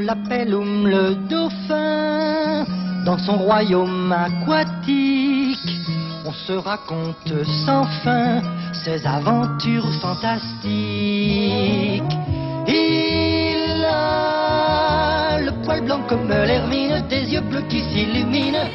L'appelle Oum le dauphin. Dans son royaume aquatique, on se raconte sans fin ses aventures fantastiques. Il a le poil blanc comme l'hermine, des yeux bleus qui s'illuminent.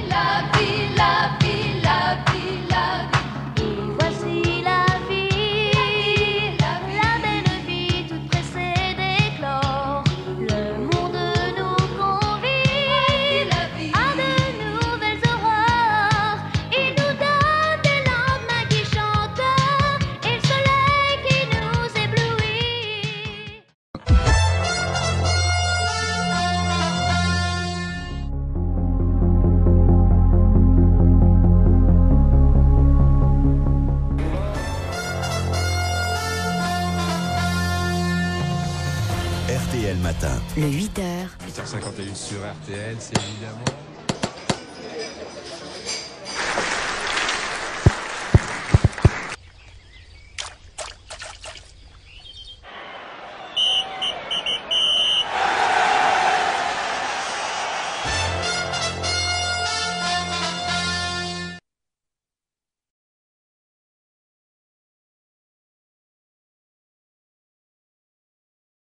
RTL Matin. Le 8h. 8h51 sur RTL, c'est évidemment